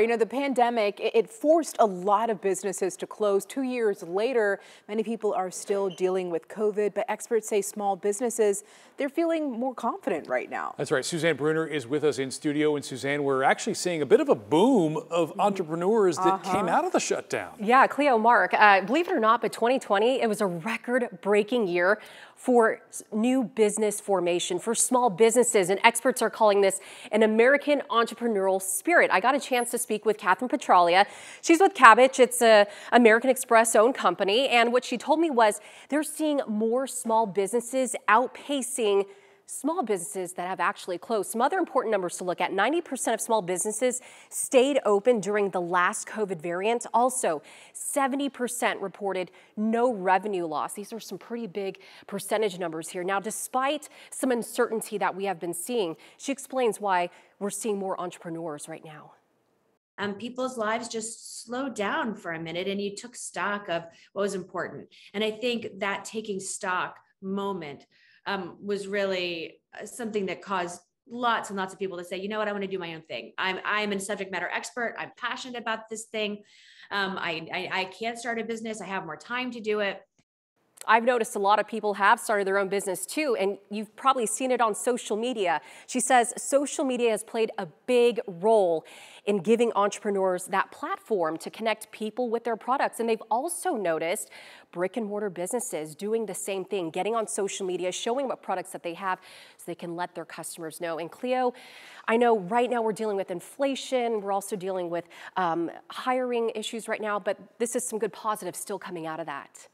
You know, the pandemic, it forced a lot of businesses to close. Two years later, many people are still dealing with COVID, but experts say small businesses, they're feeling more confident right now. That's right. Susanne Brunner is with us in studio. And Susanne, we're actually seeing a bit of a boom of mm-hmm. entrepreneurs that uh -huh. came out of the shutdown. Yeah, Cleo, Mark, uh, believe it or not, but 2020, it was a record breaking year for new business formation, for small businesses. And experts are calling this an American entrepreneurial spirit. I got a chance to speak with Kathryn Petralia. She's with Kabbage. It's a American Express owned company. And what she told me was they're seeing more small businesses outpacing small businesses that have actually closed. Some other important numbers to look at 90% of small businesses stayed open during the last COVID variant. Also, 70% reported no revenue loss. These are some pretty big percentage numbers here. Now, despite some uncertainty that we have been seeing, she explains why we're seeing more entrepreneurs right now um, people's lives just slowed down for a minute and you took stock of what was important. And I think that taking stock moment um, was really uh, something that caused lots and lots of people to say, you know what, I want to do my own thing. I'm I'm a subject matter expert. I'm passionate about this thing. Um, I, I I can't start a business. I have more time to do it. I've noticed a lot of people have started their own business too, and you've probably seen it on social media. She says social media has played a big role in giving entrepreneurs that platform to connect people with their products. And they've also noticed brick and mortar businesses doing the same thing, getting on social media, showing what products that they have so they can let their customers know. And Cleo, I know right now we're dealing with inflation. We're also dealing with um, hiring issues right now, but this is some good positives still coming out of that.